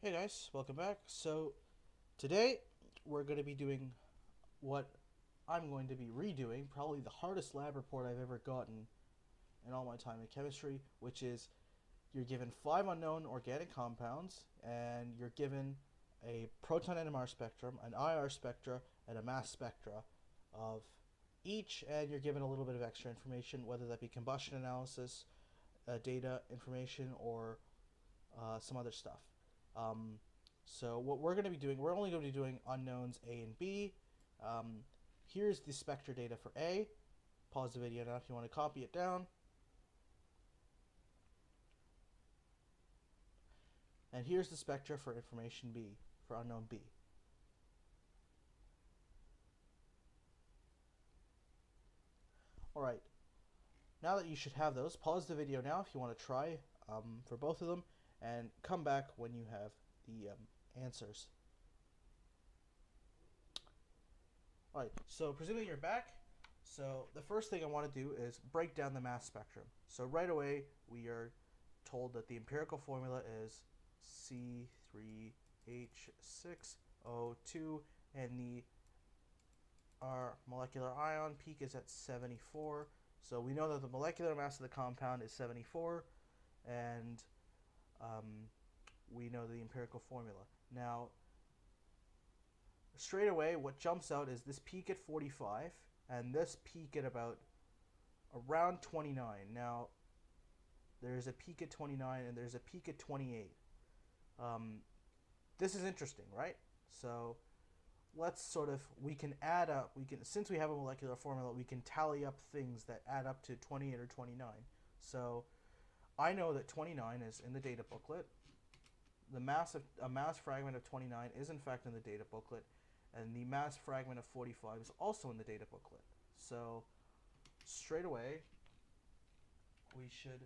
Hey guys, welcome back. So today we're going to be doing what I'm going to be redoing, probably the hardest lab report I've ever gotten in all my time in chemistry, which is you're given five unknown organic compounds and you're given a proton NMR spectrum, an IR spectra, and a mass spectra of each, and you're given a little bit of extra information, whether that be combustion analysis, uh, data information, or uh, some other stuff. Um, so what we're going to be doing, we're only going to be doing unknowns A and B. Um, here's the spectra data for A. Pause the video now if you want to copy it down. And here's the spectra for information B, for unknown B. Alright, now that you should have those, pause the video now if you want to try um, for both of them and come back when you have the um, answers. Alright, so presuming you're back, so the first thing I want to do is break down the mass spectrum. So right away we are told that the empirical formula is C3H6O2 and the our molecular ion peak is at 74. So we know that the molecular mass of the compound is 74 and um, we know the empirical formula. Now, straight away, what jumps out is this peak at 45 and this peak at about around 29. Now, there's a peak at 29 and there's a peak at 28. Um, this is interesting, right? So let's sort of, we can add up, we can, since we have a molecular formula, we can tally up things that add up to 28 or 29. So I know that 29 is in the data booklet. The mass of a mass fragment of 29 is in fact in the data booklet, and the mass fragment of 45 is also in the data booklet. So straight away, we should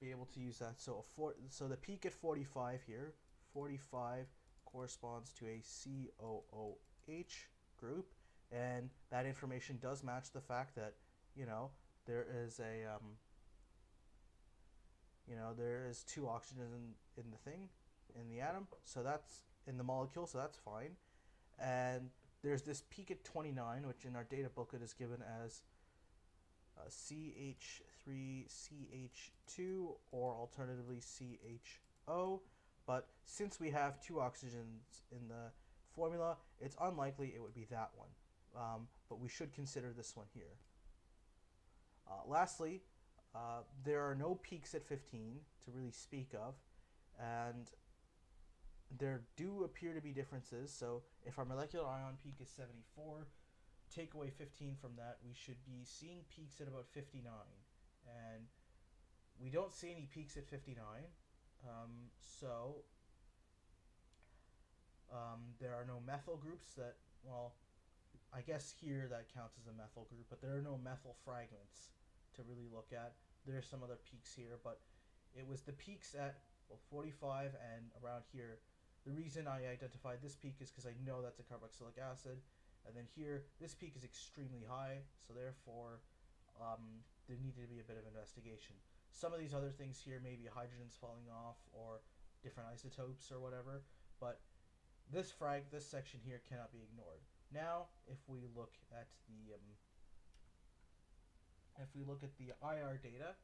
be able to use that. So four, so the peak at 45 here, 45 corresponds to a COOH group, and that information does match the fact that you know there is a um, you know, there is two oxygens in, in the thing, in the atom, so that's in the molecule, so that's fine. And there's this peak at 29, which in our data booklet is given as uh, CH3CH2 or alternatively CHO. But since we have two oxygens in the formula, it's unlikely it would be that one. Um, but we should consider this one here. Uh, lastly, uh, there are no peaks at 15 to really speak of, and there do appear to be differences. So if our molecular ion peak is 74, take away 15 from that, we should be seeing peaks at about 59. And we don't see any peaks at 59, um, so um, there are no methyl groups that, well, I guess here that counts as a methyl group, but there are no methyl fragments to really look at. There's some other peaks here, but it was the peaks at well 45 and around here. The reason I identified this peak is because I know that's a carboxylic acid, and then here this peak is extremely high, so therefore um, there needed to be a bit of investigation. Some of these other things here, maybe hydrogen's falling off or different isotopes or whatever, but this frag, this section here cannot be ignored. Now, if we look at the um, if we look at the IR data,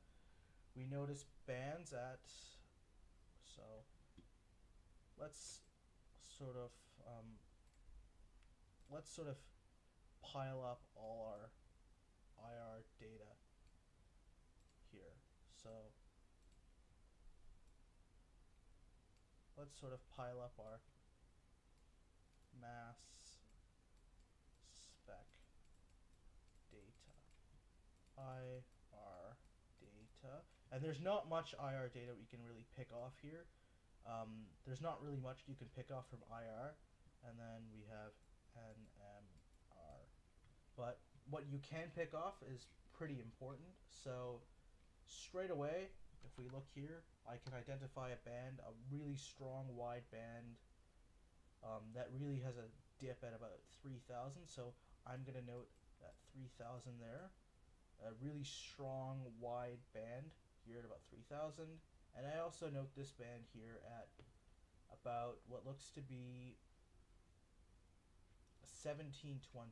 we notice bands at, so let's sort of, um, let's sort of pile up all our IR data here. So let's sort of pile up our mass spec data. IR data. And there's not much IR data we can really pick off here. Um, there's not really much you can pick off from IR. And then we have NMR. But what you can pick off is pretty important. So straight away, if we look here, I can identify a band, a really strong wide band um, that really has a dip at about 3000. So I'm going to note that 3000 there a really strong wide band here at about 3000 and I also note this band here at about what looks to be 1720.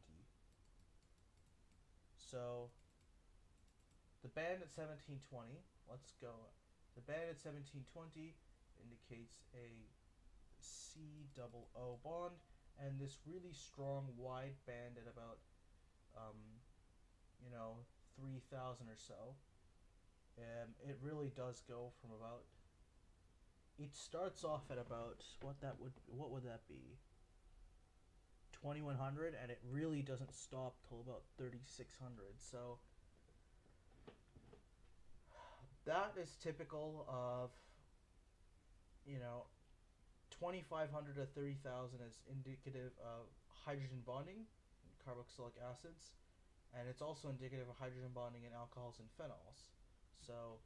So the band at 1720, let's go. The band at 1720 indicates a C double O bond and this really strong wide band at about um, you know 3000 or so. Um, it really does go from about it starts off at about what that would what would that be? 2100 and it really doesn't stop till about 3600 so that is typical of you know 2500 to 30,000 is indicative of hydrogen bonding carboxylic acids and it's also indicative of hydrogen bonding in alcohols and phenols so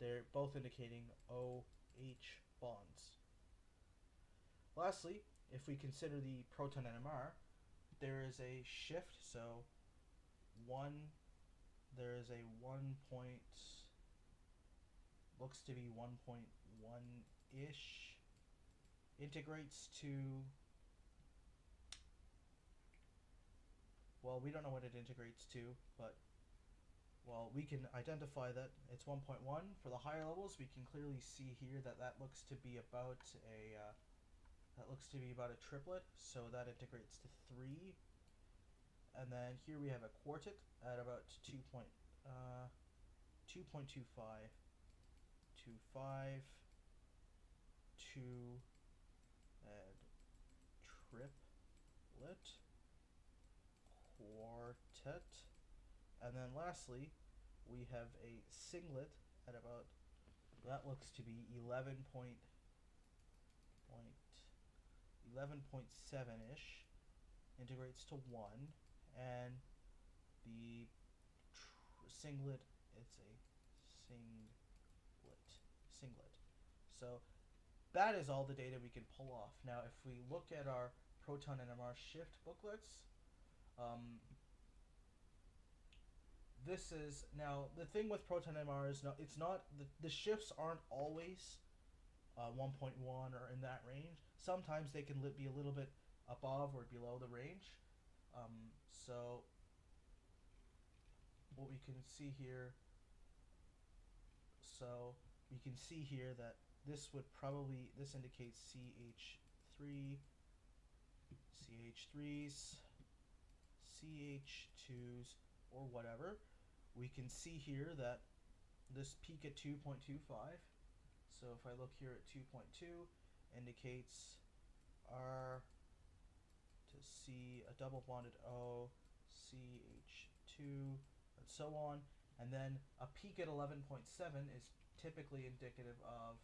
they're both indicating OH bonds. Lastly, if we consider the proton NMR, there is a shift, so one, there is a one point, looks to be 1.1-ish, integrates to, well, we don't know what it integrates to, but well, we can identify that it's 1.1. For the higher levels, we can clearly see here that that looks to be about a uh, that looks to be about a triplet, so that integrates to 3. And then here we have a quartet at about 2. Point, uh, 2.25, 25, 2, and triplet, quartet, and then lastly, we have a singlet at about, that looks to be 11 point, point 11.7-ish, integrates to 1, and the singlet, it's a singlet, singlet. So that is all the data we can pull off. Now, if we look at our Proton NMR shift booklets, um, this is now the thing with proton NMR is not it's not the, the shifts aren't always uh, 1.1 or in that range. Sometimes they can be a little bit above or below the range. Um, so what we can see here, so we can see here that this would probably this indicates CH3, CH3s, CH2s, or whatever we can see here that this peak at 2.25 so if I look here at 2.2 indicates R to C a double bonded O CH2 and so on. And then a peak at 11.7 is typically indicative of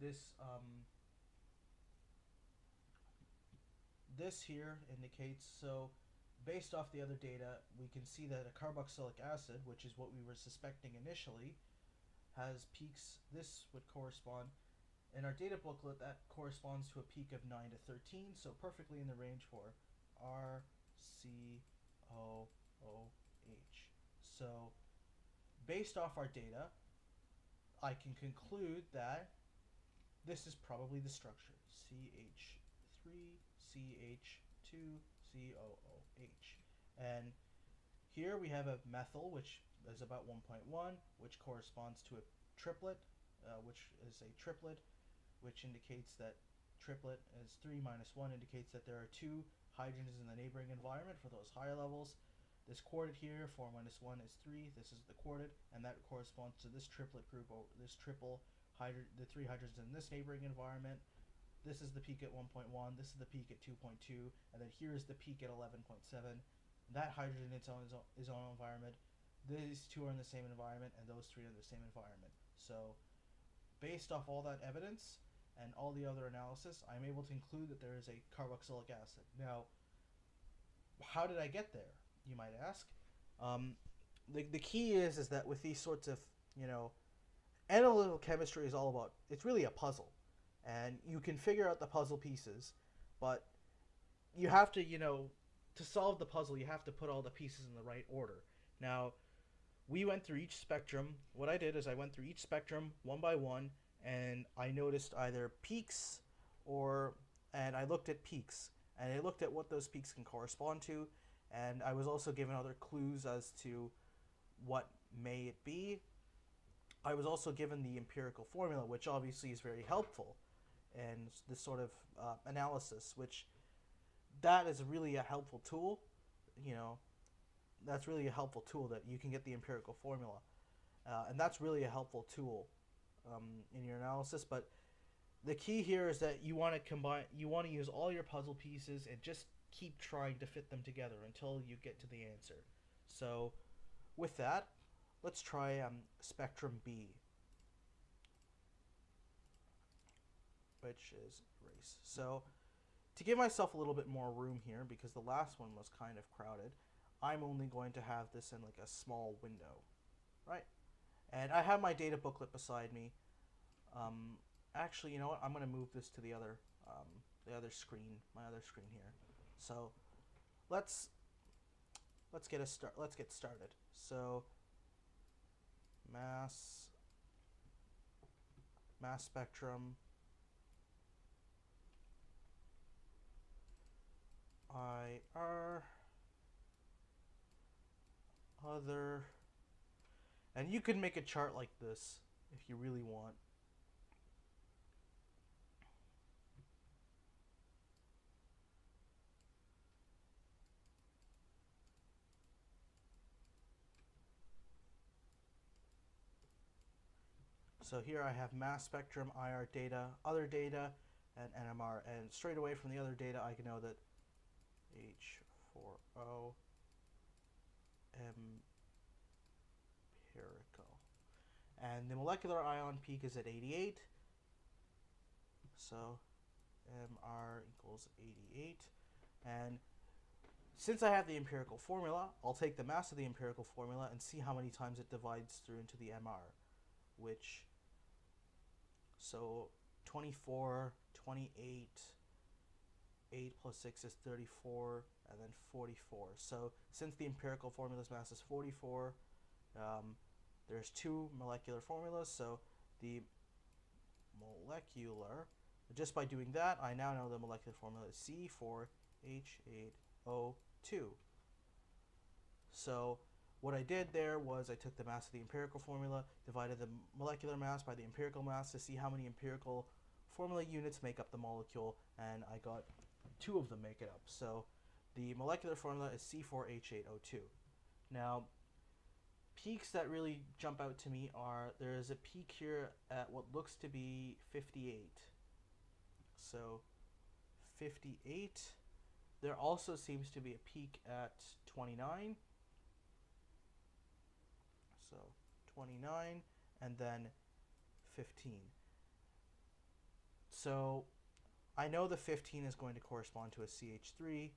this um, this here indicates, so based off the other data, we can see that a carboxylic acid, which is what we were suspecting initially, has peaks, this would correspond, in our data booklet, that corresponds to a peak of 9 to 13, so perfectly in the range for R, C, O, O, H. So, based off our data, I can conclude that this is probably the structure, CH3 CH2COOH. And here we have a methyl, which is about 1.1, which corresponds to a triplet, uh, which is a triplet, which indicates that triplet is 3 minus 1 indicates that there are two hydrogens in the neighboring environment for those higher levels. This quartet here, 4 minus 1 is 3. This is the quartet, and that corresponds to this triplet group, this triple, hydro the three hydrogens in this neighboring environment. This is the peak at 1.1, this is the peak at 2.2, and then here is the peak at 11.7. That hydrogen in its own, its own environment. These two are in the same environment, and those three are in the same environment. So, based off all that evidence and all the other analysis, I'm able to conclude that there is a carboxylic acid. Now, how did I get there? You might ask. Um, the, the key is is that with these sorts of you know analytical chemistry is all about it's really a puzzle and you can figure out the puzzle pieces, but you have to, you know, to solve the puzzle, you have to put all the pieces in the right order. Now, we went through each spectrum. What I did is I went through each spectrum one by one, and I noticed either peaks or, and I looked at peaks, and I looked at what those peaks can correspond to, and I was also given other clues as to what may it be. I was also given the empirical formula, which obviously is very helpful in this sort of uh, analysis, which that is really a helpful tool. You know, that's really a helpful tool that you can get the empirical formula, uh, and that's really a helpful tool um, in your analysis. But the key here is that you want to combine, you want to use all your puzzle pieces and just keep trying to fit them together until you get to the answer. So, with that, let's try um, spectrum B, which is race. So, to give myself a little bit more room here, because the last one was kind of crowded, I'm only going to have this in like a small window, right? And I have my data booklet beside me. Um, actually, you know what? I'm going to move this to the other, um, the other screen, my other screen here. So let's let's get a start. Let's get started. So mass mass spectrum IR other and you can make a chart like this if you really want So here I have mass spectrum, IR data, other data, and NMR. And straight away from the other data, I can know that H4O empirical. And the molecular ion peak is at 88. So MR equals 88. And since I have the empirical formula, I'll take the mass of the empirical formula and see how many times it divides through into the MR, which, so 24, 28, 8 plus 6 is 34, and then 44. So since the empirical formula's mass is 44, um, there's two molecular formulas. So the molecular, just by doing that, I now know the molecular formula is C4H8O2. So what I did there was I took the mass of the empirical formula, divided the molecular mass by the empirical mass to see how many empirical formula units make up the molecule, and I got two of them make it up. So the molecular formula is C4H8O2. Now, peaks that really jump out to me are there is a peak here at what looks to be 58. So 58. There also seems to be a peak at 29. So 29 and then 15. So I know the 15 is going to correspond to a CH3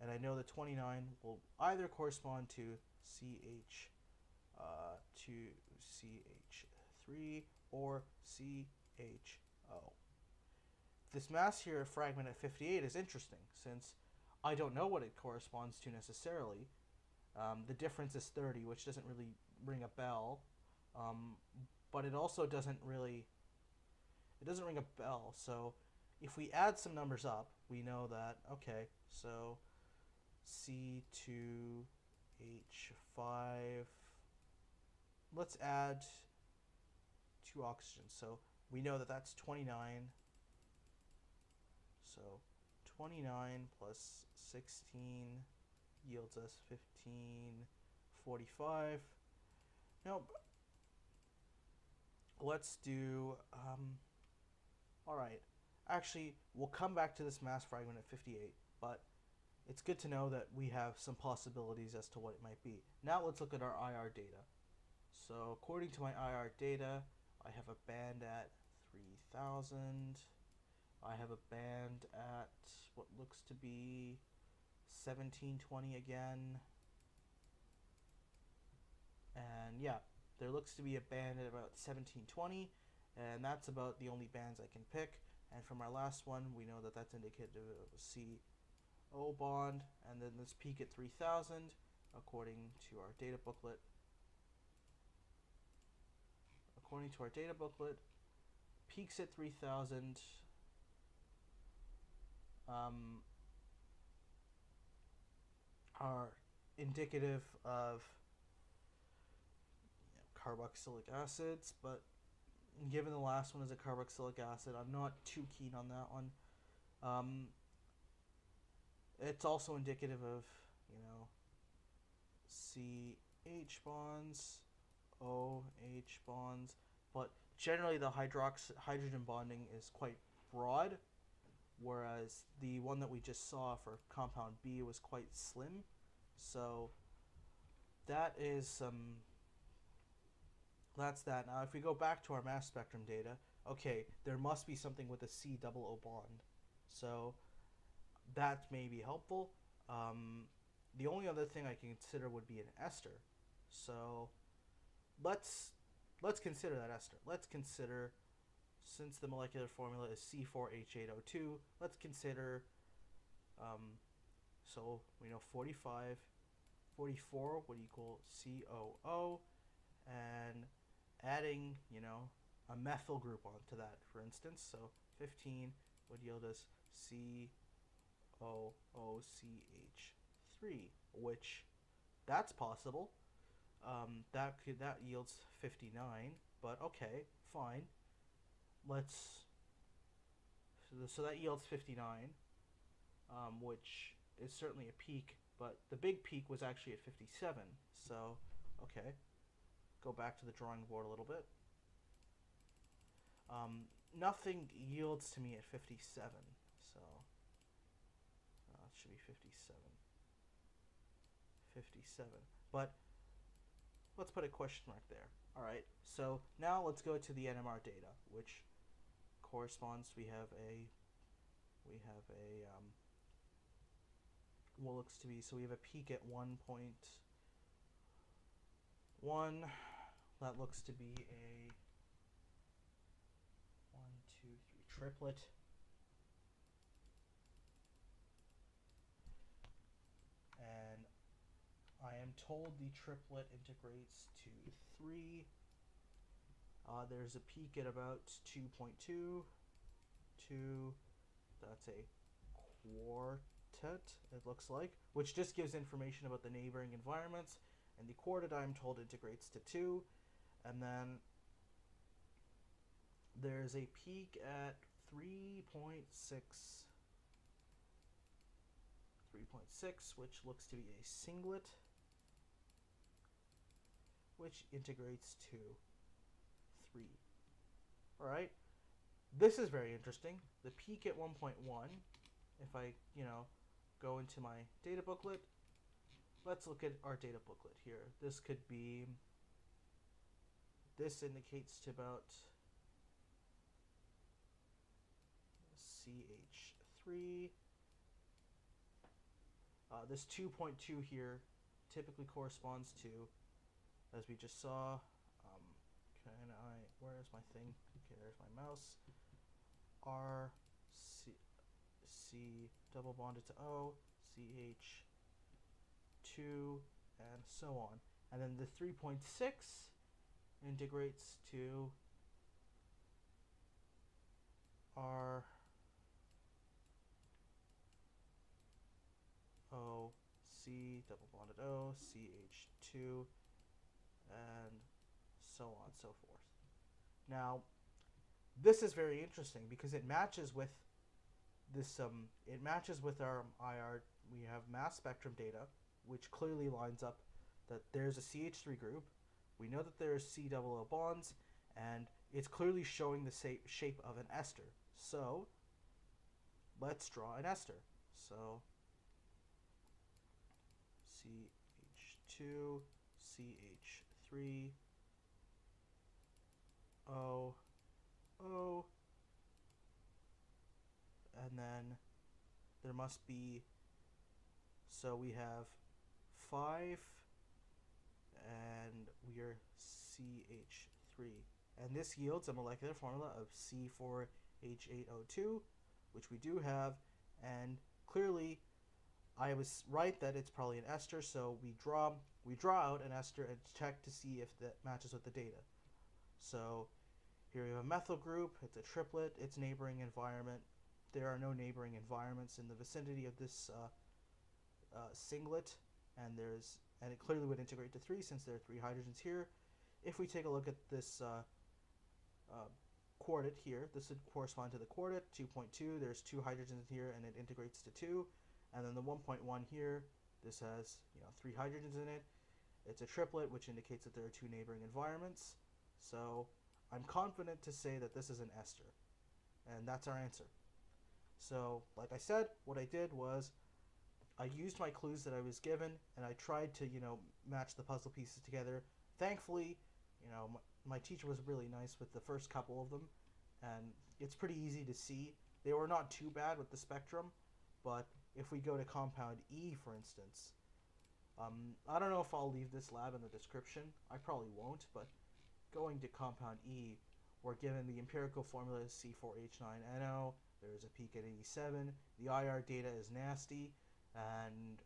and I know the 29 will either correspond to CH uh, to CH3 or CHO. This mass here fragment at 58 is interesting since I don't know what it corresponds to necessarily. Um, the difference is 30, which doesn't really ring a bell, um, but it also doesn't really, it doesn't ring a bell. So if we add some numbers up, we know that, okay, so C2H5. Let's add two oxygens. So we know that that's 29. So 29 plus 16 yields us 1545. Nope. Let's do, um, all right. Actually, we'll come back to this mass fragment at 58, but it's good to know that we have some possibilities as to what it might be. Now let's look at our IR data. So according to my IR data, I have a band at 3000. I have a band at what looks to be 1720 again. And yeah, there looks to be a band at about 1720 and that's about the only bands I can pick. And from our last one, we know that that's indicative of a C O bond, and then this peak at 3000, according to our data booklet. According to our data booklet, peaks at 3000 um, are indicative of you know, carboxylic acids, but given the last one is a carboxylic acid, I'm not too keen on that one. Um, it's also indicative of, you know, CH bonds, OH bonds, but generally the hydrox hydrogen bonding is quite broad, whereas the one that we just saw for compound B was quite slim. So that is some. Um, that's that. Now, if we go back to our mass spectrum data, okay, there must be something with a C double O bond. So that may be helpful. Um, the only other thing I can consider would be an ester. So let's let's consider that ester. Let's consider since the molecular formula is C4H8O2, let's consider um, so we know 45 44 would equal COO and adding, you know, a methyl group onto that, for instance. So 15 would yield us COOCH3, which that's possible. Um, that could that yields 59, but okay, fine. Let's so, so that yields 59, um, which is certainly a peak, but the big peak was actually at 57. So, okay, go back to the drawing board a little bit. Um, nothing yields to me at 57, so uh, it should be 57. 57. But let's put a question mark there. All right, so now let's go to the NMR data, which corresponds. We have a we have a um, what looks to be so we have a peak at 1.1 that looks to be a one two three triplet and I am told the triplet integrates to 3 uh, there's a peak at about 2.2 2 that's a quartet it looks like, which just gives information about the neighboring environments. And the quartet, I'm told, integrates to 2. And then there's a peak at 3.6. 3.6, which looks to be a singlet, which integrates to 3. Alright, this is very interesting. The peak at 1.1, if I, you know, go into my data booklet. Let's look at our data booklet here. This could be, this indicates to about CH3. Uh, this 2.2 here typically corresponds to, as we just saw, um, can I, where is my thing? Okay, there's my mouse. R C double bonded to O, CH, 2, and so on. And then the 3.6 integrates to R O C double bonded O CH2 and so on and so forth. Now this is very interesting because it matches with this um, it matches with our IR. We have mass spectrum data, which clearly lines up that there's a CH3 group. We know that there's C double O bonds, and it's clearly showing the shape of an ester. So let's draw an ester. So CH2, CH3, O, O, and then there must be so we have 5 and we are CH3 and this yields a molecular formula of C4H8O2 which we do have and clearly I was right that it's probably an ester so we draw we draw out an ester and check to see if that matches with the data So here we have a methyl group. It's a triplet. Its neighboring environment. There are no neighboring environments in the vicinity of this uh, uh, singlet, and there's and it clearly would integrate to three since there are three hydrogens here. If we take a look at this uh, uh, quartet here, this would correspond to the quartet 2.2. There's two hydrogens here, and it integrates to two. And then the 1.1 here, this has you know three hydrogens in it. It's a triplet, which indicates that there are two neighboring environments. So I'm confident to say that this is an ester. And that's our answer. So, like I said, what I did was I used my clues that I was given and I tried to, you know, match the puzzle pieces together. Thankfully, you know, my, my teacher was really nice with the first couple of them and it's pretty easy to see. They were not too bad with the spectrum, but if we go to compound E, for instance, um, I don't know if I'll leave this lab in the description. I probably won't, but going to compound E, we're given the empirical formula is C4H9NO. There's a peak at 87. The IR data is nasty, and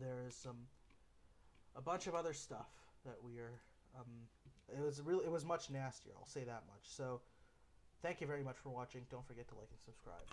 there's some a bunch of other stuff that we are. Um, it was really it was much nastier. I'll say that much. So, thank you very much for watching. Don't forget to like and subscribe.